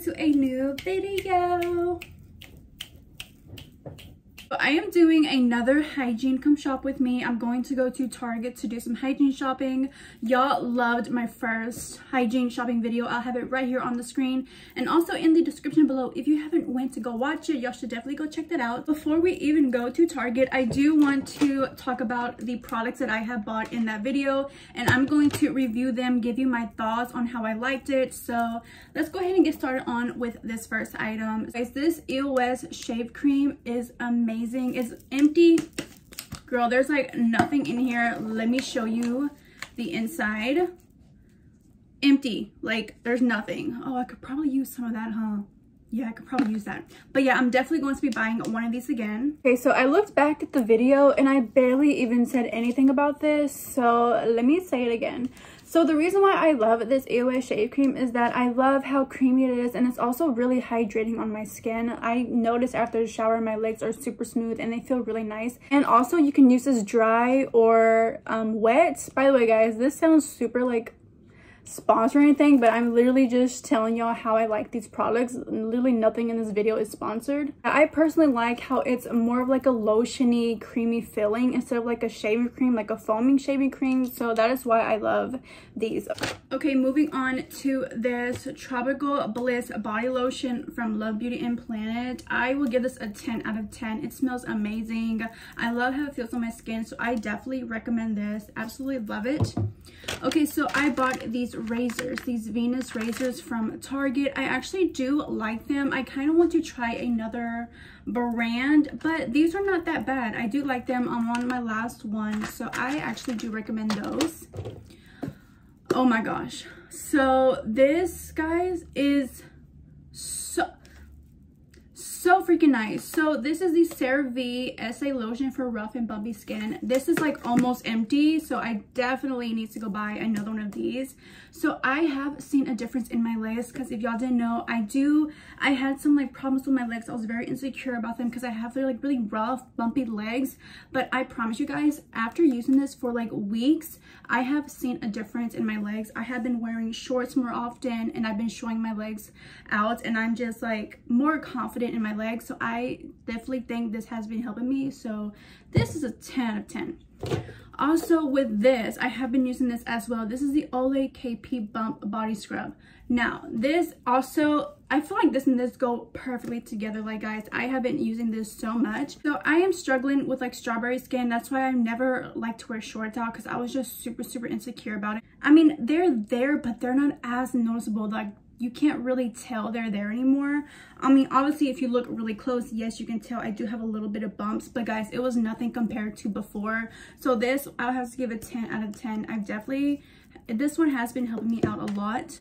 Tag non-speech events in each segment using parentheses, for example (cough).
to a new video I am doing another hygiene come shop with me. I'm going to go to Target to do some hygiene shopping. Y'all loved my first hygiene shopping video. I'll have it right here on the screen and also in the description below. If you haven't went to go watch it, y'all should definitely go check that out. Before we even go to Target, I do want to talk about the products that I have bought in that video and I'm going to review them, give you my thoughts on how I liked it. So let's go ahead and get started on with this first item. Guys, this EOS shave cream is amazing amazing. It's empty. Girl, there's like nothing in here. Let me show you the inside. Empty. Like there's nothing. Oh, I could probably use some of that, huh? yeah i could probably use that but yeah i'm definitely going to be buying one of these again okay so i looked back at the video and i barely even said anything about this so let me say it again so the reason why I love this EOS shave cream is that I love how creamy it is and it's also really hydrating on my skin. I notice after the shower my legs are super smooth and they feel really nice. And also you can use this dry or um, wet. By the way guys, this sounds super like sponsor anything but i'm literally just telling y'all how i like these products. Literally nothing in this video is sponsored. I personally like how it's more of like a lotiony creamy filling instead of like a shaving cream like a foaming shaving cream. So that is why i love these. Okay moving on to this tropical bliss body lotion from love beauty and planet. I will give this a 10 out of 10 it smells amazing. I love how it feels on my skin so i definitely recommend this. Absolutely love it. Okay so i bought these razors, these Venus razors from Target. I actually do like them. I kind of want to try another brand, but these are not that bad. I do like them. I'm on my last one, so I actually do recommend those. Oh my gosh. So this, guys, is so so freaking nice. So this is the CeraVe SA lotion for rough and bumpy skin. This is like almost empty so i definitely need to go buy another one of these. So i have seen a difference in my legs because if y'all didn't know i do i had some like problems with my legs. I was very insecure about them because i have like really rough bumpy legs. But i promise you guys after using this for like weeks i have seen a difference in my legs. I have been wearing shorts more often and i've been showing my legs out and i'm just like more confident in my my legs so i definitely think this has been helping me. So this is a 10 of 10 also with this i have been using this as well. This is the Olay kp bump body scrub. Now this also i feel like this and this go perfectly together like guys. I have been using this so much. So i am struggling with like strawberry skin. That's why i never like to wear shorts out because i was just super super insecure about it. I mean they're there but they're not as noticeable like you can't really tell they're there anymore. I mean, obviously, if you look really close, yes, you can tell I do have a little bit of bumps, but guys, it was nothing compared to before. So this, I'll have to give a 10 out of 10. I've definitely, this one has been helping me out a lot.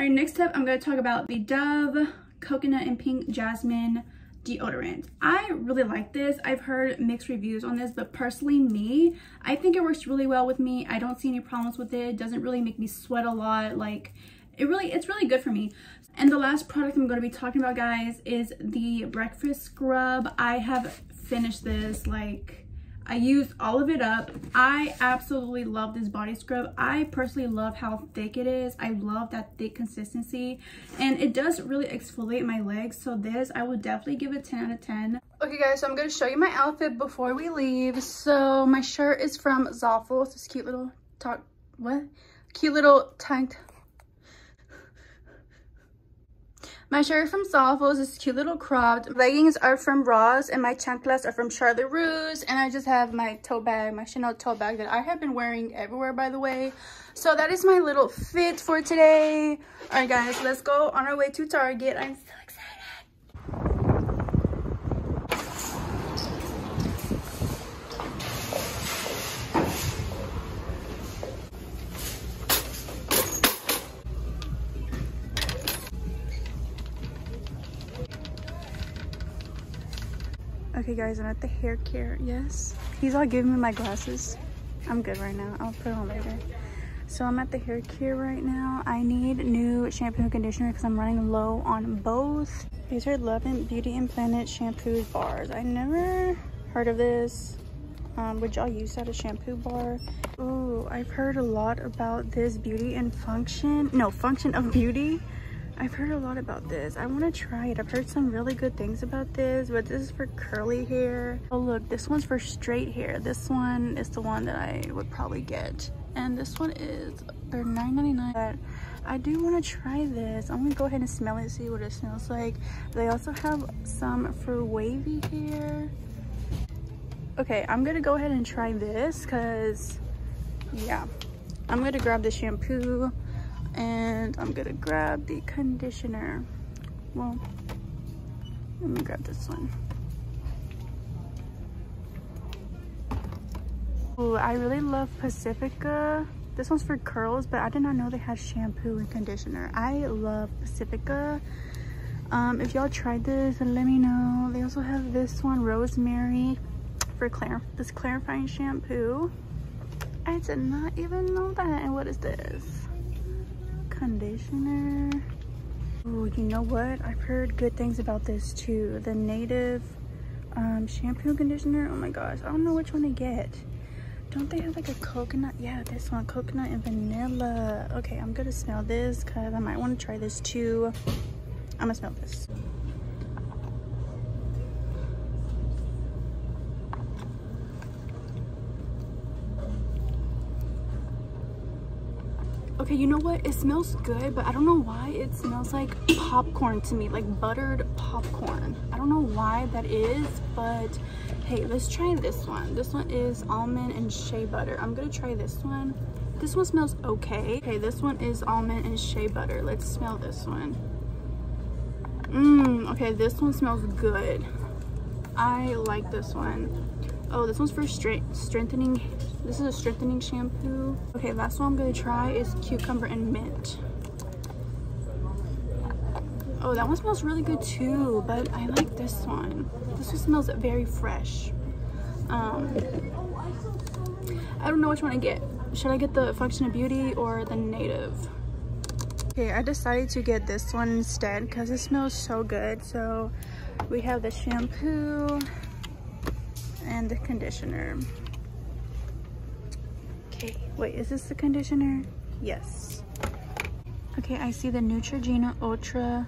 All right, next up, I'm going to talk about the Dove Coconut and Pink Jasmine deodorant. I really like this. I've heard mixed reviews on this, but personally me, I think it works really well with me. I don't see any problems with it. It doesn't really make me sweat a lot. Like it really it's really good for me and the last product i'm going to be talking about guys is the breakfast scrub i have finished this like I used all of it up. I absolutely love this body scrub. I personally love how thick it is. I love that thick consistency and it does really exfoliate my legs. So this, I would definitely give it 10 out of 10. Okay guys, so I'm going to show you my outfit before we leave. So my shirt is from Zaful. It's this cute little top, what? Cute little tank My shirt from is this cute little cropped. Leggings are from Ross and my chanclas are from Charlotte Russe. And I just have my tote bag, my Chanel tote bag that I have been wearing everywhere by the way. So that is my little fit for today. Alright guys, let's go on our way to Target. I'm so Okay guys, I'm at the hair care, yes. He's all giving me my glasses. I'm good right now, I'll put on later. So I'm at the hair care right now. I need new shampoo and conditioner because I'm running low on both. These are Love and Beauty and Planet shampoo bars. I never heard of this. Um, would y'all use that as shampoo bar? Oh, I've heard a lot about this Beauty and Function. No, Function of Beauty. I've heard a lot about this. I want to try it. I've heard some really good things about this, but this is for curly hair. Oh look, this one's for straight hair. This one is the one that I would probably get. And this one is, they're $9.99. But I do want to try this. I'm gonna go ahead and smell it, see what it smells like. They also have some for wavy hair. Okay, I'm gonna go ahead and try this because, yeah. I'm gonna grab the shampoo and I'm gonna grab the conditioner. Well, let me grab this one. Oh, I really love Pacifica. This one's for curls, but I did not know they had shampoo and conditioner. I love Pacifica. Um, if y'all tried this, let me know. They also have this one, Rosemary, for clar this clarifying shampoo. I did not even know that. And what is this? Conditioner. Oh, you know what? I've heard good things about this too. The native um, shampoo conditioner. Oh my gosh, I don't know which one to get. Don't they have like a coconut? Yeah, this one, coconut and vanilla. Okay, I'm gonna smell this because I might want to try this too. I'm gonna smell this. Okay, you know what? It smells good, but I don't know why it smells like popcorn to me, like buttered popcorn. I don't know why that is, but hey, let's try this one. This one is almond and shea butter. I'm gonna try this one. This one smells okay. Okay, this one is almond and shea butter. Let's smell this one. Mmm, okay, this one smells good. I like this one. Oh, this one's for straight strengthening this is a strengthening shampoo. Okay, last one I'm gonna try is cucumber and mint. Oh, that one smells really good too, but I like this one. This one smells very fresh. Um, I don't know which one I get. Should I get the Function of Beauty or the Native? Okay, I decided to get this one instead because it smells so good. So we have the shampoo and the conditioner. Okay, wait, is this the conditioner? Yes. Okay, I see the Neutrogena Ultra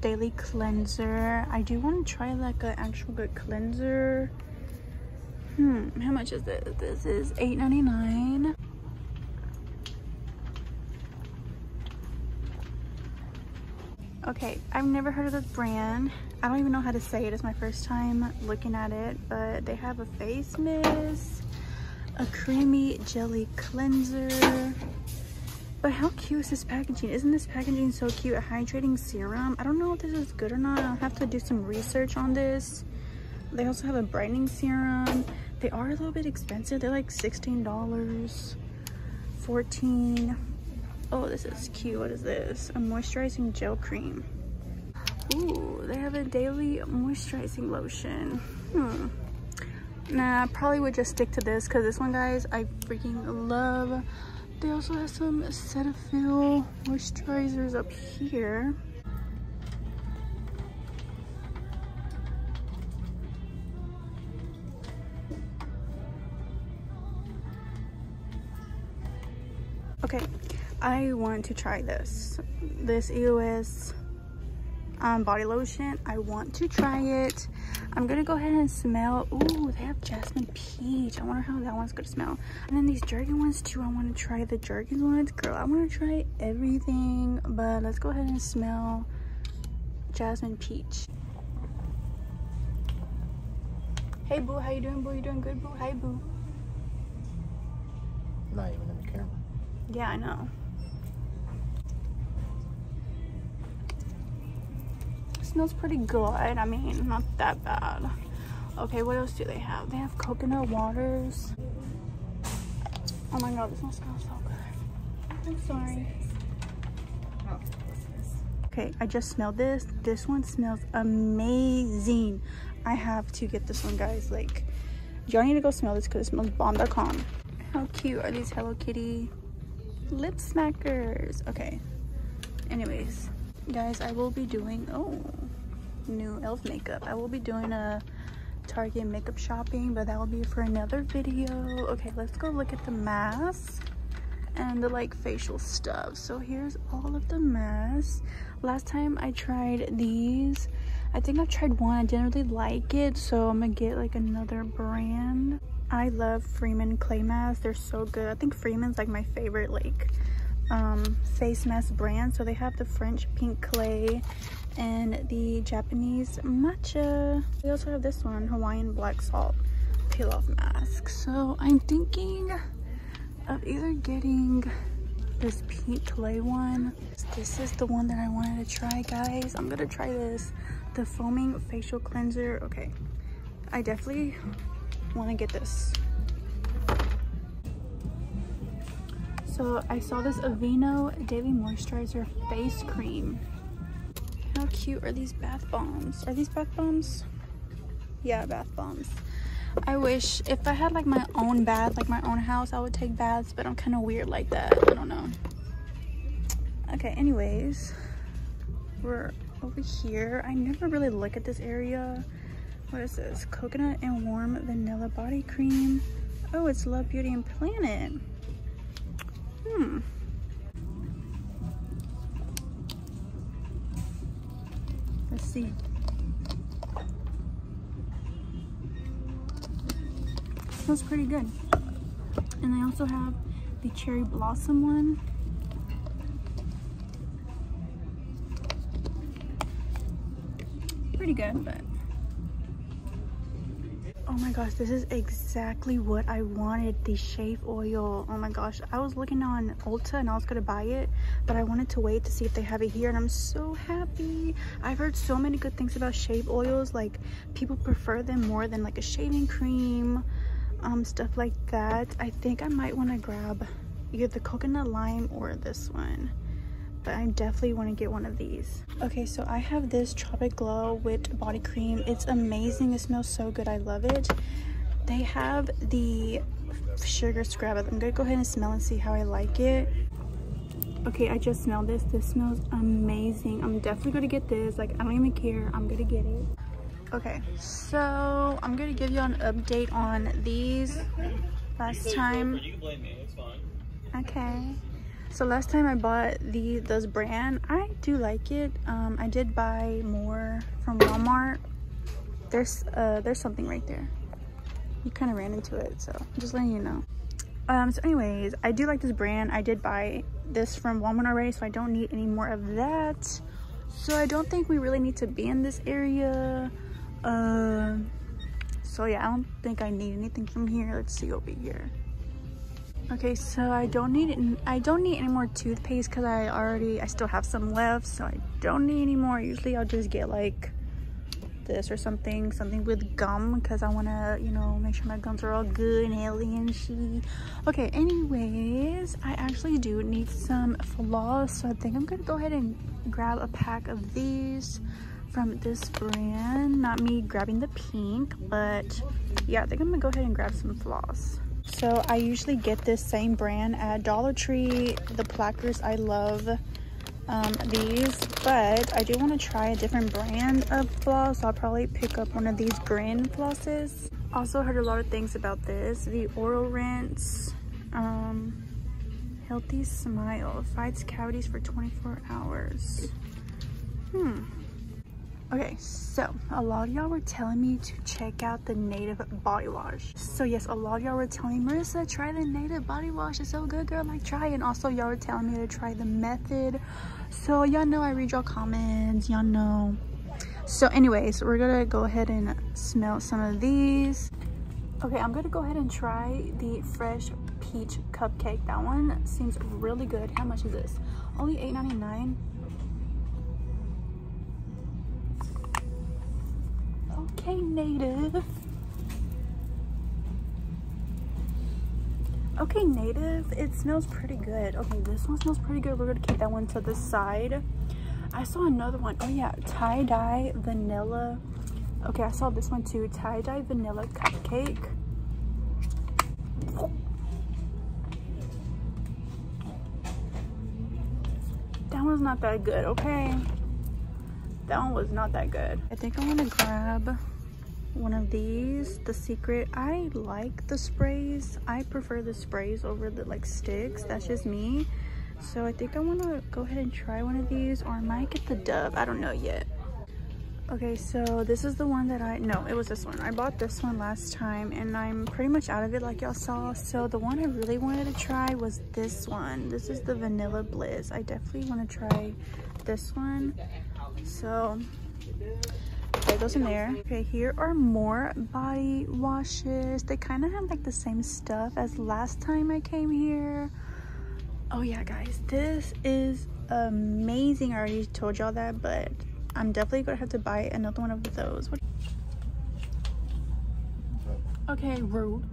Daily Cleanser. I do want to try like an actual good cleanser. Hmm, how much is this? This is $8.99. Okay, I've never heard of this brand. I don't even know how to say it. It's my first time looking at it, but they have a face mist a creamy jelly cleanser. But how cute is this packaging? Isn't this packaging so cute? A hydrating serum. I don't know if this is good or not. I'll have to do some research on this. They also have a brightening serum. They are a little bit expensive. They're like $16, 14 Oh, this is cute. What is this? A moisturizing gel cream. Ooh, they have a daily moisturizing lotion. Hmm. Nah, I probably would just stick to this because this one, guys, I freaking love. They also have some Cetaphil moisturizers up here. I want to try this. This EOS um, body lotion. I want to try it. I'm gonna go ahead and smell. Ooh, they have jasmine peach. I wonder how that one's gonna smell. And then these Jergens ones too. I want to try the Jergens ones. Girl, I want to try everything. But let's go ahead and smell jasmine peach. Hey boo, how you doing boo? You doing good boo? Hi boo. Not even in the camera. Yeah, I know. Smells pretty good. I mean, not that bad. Okay, what else do they have? They have coconut waters. Oh my god, this one smells so good. I'm sorry. Okay, I just smelled this. This one smells amazing. I have to get this one, guys. Like, y'all need to go smell this because it smells bomb.com. How cute are these Hello Kitty lip smackers? Okay. Anyways, guys, I will be doing... Oh, new elf makeup i will be doing a target makeup shopping but that will be for another video okay let's go look at the mask and the like facial stuff so here's all of the masks last time I tried these, I think I've tried one. I didn't really like it, so I'm gonna get like another brand. I love Freeman clay masks. They're so good. I think Freeman's like my favorite like um, face mask brand. So they have the French pink clay and the Japanese matcha. They also have this one, Hawaiian black salt peel off mask. So I'm thinking of either getting this pink clay one. This is the one that I wanted to try, guys. I'm gonna try this. The foaming facial cleanser. Okay, I definitely want to get this. So I saw this Aveeno Daily Moisturizer Face Cream. How cute are these bath bombs? Are these bath bombs? Yeah, bath bombs. I wish if I had like my own bath, like my own house, I would take baths, but I'm kind of weird like that. I don't know. Okay, anyways, we're over here. I never really look at this area. What is this? Coconut and warm vanilla body cream. Oh, it's Love Beauty and Planet. Hmm. Let's see. Smells pretty good. And I also have the cherry blossom one. Pretty good, but oh my gosh this is exactly what i wanted the shave oil. Oh my gosh i was looking on ulta and i was gonna buy it but i wanted to wait to see if they have it here and i'm so happy. I've heard so many good things about shave oils like people prefer them more than like a shaving cream um stuff like that. I think i might want to grab either the coconut lime or this one but I definitely want to get one of these. Okay, so I have this Tropic Glow Whipped Body Cream. It's amazing. It smells so good. I love it. They have the sugar scrub. I'm going to go ahead and smell and see how I like it. Okay, I just smelled this. This smells amazing. I'm definitely going to get this. Like, I don't even care. I'm going to get it. Okay, so I'm going to give you an update on these. Last time... Okay. So last time I bought the this brand, I do like it. Um, I did buy more from Walmart. There's uh, there's something right there. You kind of ran into it, so I'm just letting you know. Um, so anyways, I do like this brand. I did buy this from Walmart already, so I don't need any more of that. So I don't think we really need to be in this area. Uh, so yeah, I don't think I need anything from here. Let's see over here. Okay, so I don't need I don't need any more toothpaste because I already I still have some left, so I don't need any more. Usually I'll just get like this or something, something with gum because I want to, you know, make sure my gums are all good and healthy and. Okay, anyways, I actually do need some floss, so I think I'm gonna go ahead and grab a pack of these from this brand. Not me grabbing the pink, but yeah, I think I'm gonna go ahead and grab some floss. So I usually get this same brand at Dollar Tree. The plackers, I love um, these, but I do want to try a different brand of floss. So I'll probably pick up one of these Grin flosses. Also heard a lot of things about this. The Oral Rinse, um, Healthy Smile, fights cavities for 24 hours. Hmm. Okay, so a lot of y'all were telling me to check out the Native Body Wash. So yes, a lot of y'all were telling me, Marisa, try the Native Body Wash. It's so good, girl. Like, try it. And also, y'all were telling me to try the Method. So y'all know I read y'all comments. Y'all know. So anyways, we're gonna go ahead and smell some of these. Okay, I'm gonna go ahead and try the Fresh Peach Cupcake. That one seems really good. How much is this? Only $8.99. Okay, native. Okay, native. It smells pretty good. Okay, this one smells pretty good. We're gonna keep that one to the side. I saw another one. Oh yeah, tie-dye vanilla. Okay, I saw this one too. Tie-dye vanilla cupcake. That one's not that good, okay? That one was not that good. I think I'm gonna grab one of these the secret i like the sprays i prefer the sprays over the like sticks that's just me So I think I want to go ahead and try one of these or I might get the Dove. I don't know yet. Okay, so this is the one that I, no, it was this one. I bought this one last time and I'm pretty much out of it like y'all saw. So the one I really wanted to try was this one. This is the Vanilla Bliss. I definitely want to try this one. So, those in there. Okay, here are more body washes. They kind of have like the same stuff as last time I came here. Oh yeah, guys, this is amazing. I already told y'all that, but I'm definitely gonna have to buy another one of those. Okay, rude.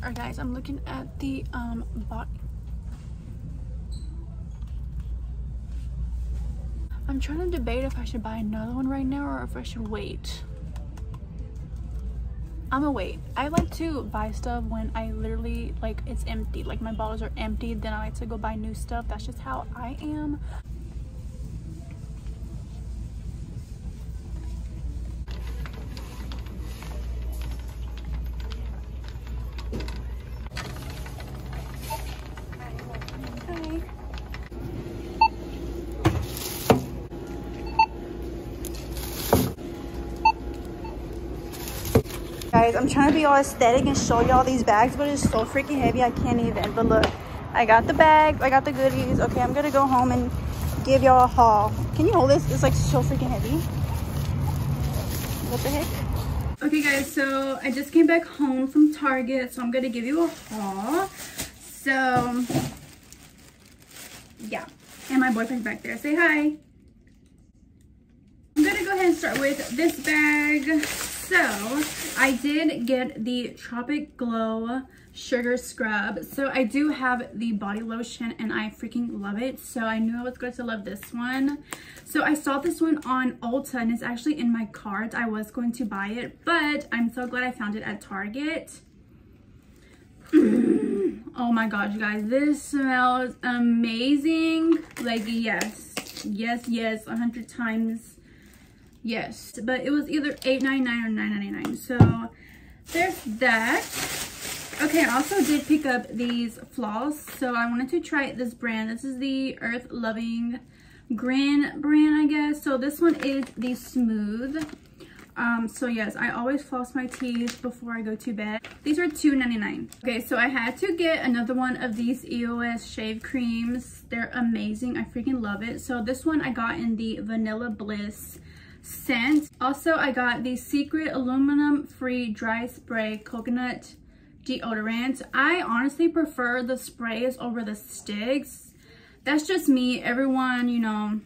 Alright guys, I'm looking at the um I'm trying to debate if I should buy another one right now or if I should wait. I'm gonna wait. I like to buy stuff when I literally like it's empty. Like my bottles are empty, then I like to go buy new stuff. That's just how I am. Guys, I'm trying to be all aesthetic and show y'all these bags, but it's so freaking heavy, I can't even. But look, I got the bag, I got the goodies. Okay, I'm gonna go home and give y'all a haul. Can you hold this? It's like so freaking heavy. What the heck? Okay guys, so I just came back home from Target, so I'm gonna give you a haul. So, yeah. And my boyfriend's back there. Say hi. Ahead and start with this bag. So I did get the Tropic Glow Sugar Scrub. So I do have the body lotion and I freaking love it. So I knew I was going to love this one. So I saw this one on Ulta and it's actually in my cart. I was going to buy it, but I'm so glad I found it at Target. (clears throat) oh my gosh, you guys, this smells amazing. Like, yes, yes, yes, a hundred times Yes, but it was either $8.99 or $9.99. So there's that. Okay, I also did pick up these floss. So I wanted to try this brand. This is the Earth Loving Grin brand, I guess. So this one is the Smooth. Um, so yes, I always floss my teeth before I go to bed. These are $2.99. Okay, so I had to get another one of these EOS shave creams. They're amazing. I freaking love it. So this one I got in the Vanilla Bliss scent. Also, I got the Secret Aluminum Free Dry Spray Coconut Deodorant. I honestly prefer the sprays over the sticks. That's just me. Everyone, you know,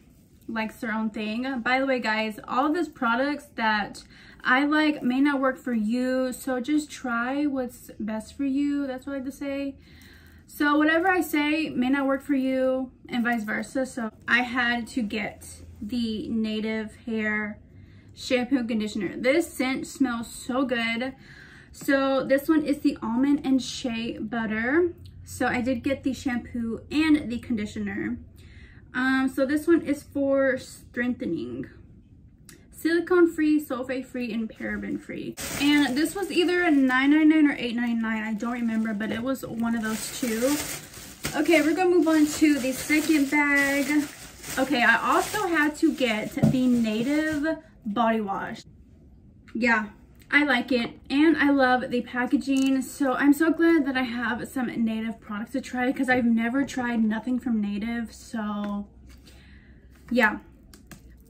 likes their own thing. By the way, guys, all these products that I like may not work for you. So just try what's best for you. That's what I like to say. So whatever I say may not work for you and vice versa. So I had to get the Native Hair Shampoo Conditioner. This scent smells so good. So this one is the Almond and Shea Butter. So I did get the shampoo and the conditioner. Um, so this one is for strengthening. Silicone free, sulfate free, and paraben free. And this was either a $9.99 or $8.99. I don't remember, but it was one of those two. Okay, we're gonna move on to the second bag. Okay, I also had to get the Native Body Wash. Yeah, I like it and I love the packaging. So I'm so glad that I have some Native products to try because I've never tried nothing from Native. So yeah,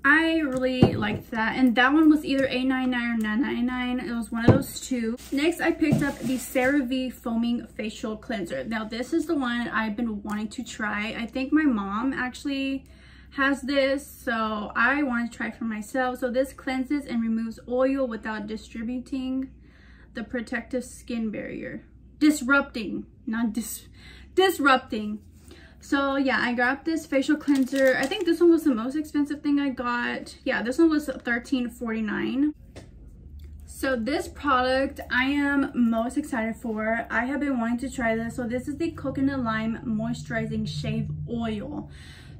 I really liked that. And that one was either $8.99 or $9.99. It was one of those two. Next, I picked up the CeraVe Foaming Facial Cleanser. Now, this is the one I've been wanting to try. I think my mom actually has this so I want to try for myself so this cleanses and removes oil without distributing the protective skin barrier disrupting not dis disrupting so yeah I grabbed this facial cleanser I think this one was the most expensive thing I got yeah this one was 13.49 so this product I am most excited for. I have been wanting to try this. So this is the Coconut Lime Moisturizing Shave Oil.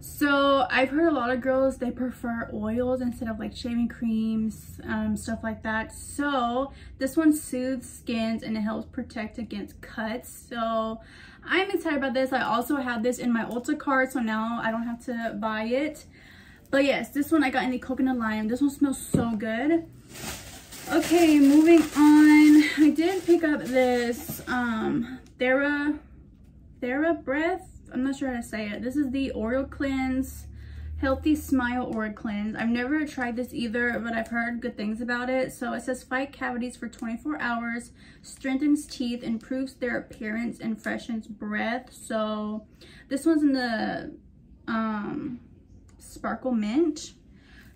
So I've heard a lot of girls, they prefer oils instead of like shaving creams, um, stuff like that. So this one soothes skins and it helps protect against cuts. So I'm excited about this. I also have this in my Ulta cart, so now I don't have to buy it. But yes, this one I got in the coconut lime. This one smells so good. Okay, moving on. I did pick up this um, Thera, Thera Breath I'm not sure how to say it. This is the Oral Cleanse Healthy Smile Oral Cleanse. I've never tried this either, but I've heard good things about it. So it says fight cavities for 24 hours, strengthens teeth, improves their appearance, and freshens breath. So this one's in the um, Sparkle Mint.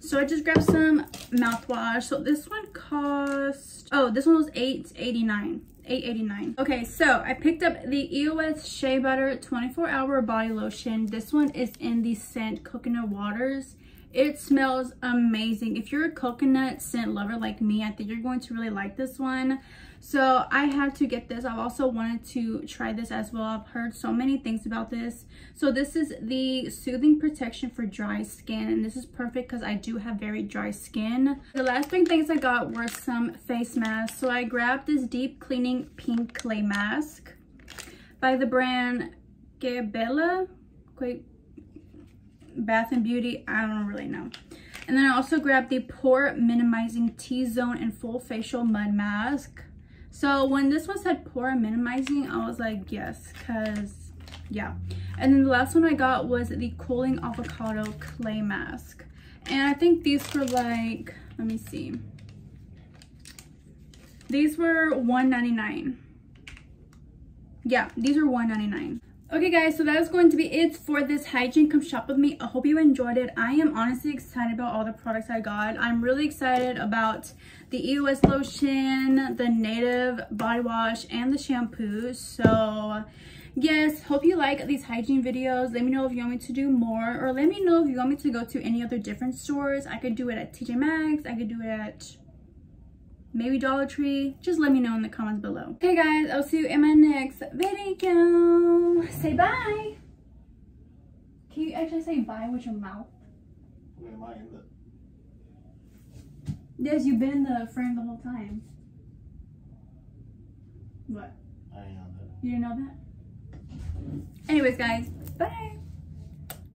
So I just grabbed some mouthwash. So this one cost, oh, this one was eight eighty nine. 8.89. Okay, so I picked up the EOS Shea Butter 24 Hour Body Lotion. This one is in the scent Coconut Waters. It smells amazing. If you're a coconut scent lover like me, I think you're going to really like this one. So I had to get this. I've also wanted to try this as well. I've heard so many things about this. So this is the Soothing Protection for Dry Skin. And this is perfect because I do have very dry skin. The last three things I got were some face masks. So I grabbed this Deep Cleaning Pink Clay Mask by the brand Gabriela. Quick Bath and Beauty. I don't really know. And then I also grabbed the Pore Minimizing T-Zone and Full Facial Mud Mask. So when this one said pore minimizing, I was like, yes, because yeah. And then the last one I got was the Cooling Avocado Clay Mask. And I think these were like, let me see. These were $1.99. Yeah, these are $1.99. Okay guys, so that is going to be it for this hygiene come shop with me. I hope you enjoyed it. I am honestly excited about all the products I got. I'm really excited about the EOS lotion, the native body wash, and the shampoo. So yes, hope you like these hygiene videos. Let me know if you want me to do more or let me know if you want me to go to any other different stores. I could do it at TJ Maxx. I could do it at maybe Dollar Tree. Just let me know in the comments below. Hey guys, I'll see you in my next video. Say bye. Can you actually say bye with your mouth? Where am I in the... Yes, you've been in the frame the whole time. What? I know that. You didn't know that? Anyways guys, bye.